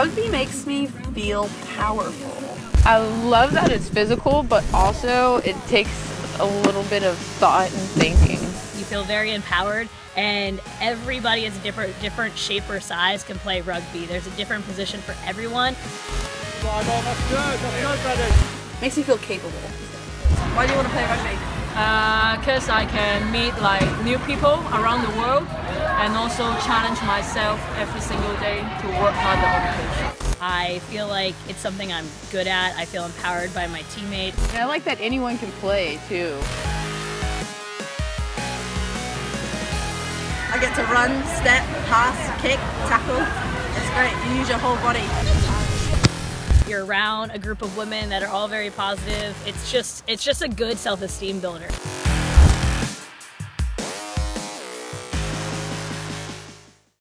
Rugby makes me feel powerful. I love that it's physical, but also it takes a little bit of thought and thinking. You feel very empowered and everybody is a different different shape or size can play rugby. There's a different position for everyone. Makes me feel capable. Why do you want to play rugby? because uh, I can meet like new people around the world and also challenge myself every single day to work harder on the pitch. I feel like it's something I'm good at. I feel empowered by my teammates. And I like that anyone can play too. I get to run, step, pass, kick, tackle. It's great. You use your whole body. You're around a group of women that are all very positive. It's just it's just a good self-esteem builder.